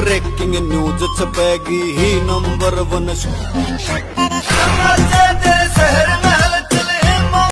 breaking news, it's a baggy, he number one.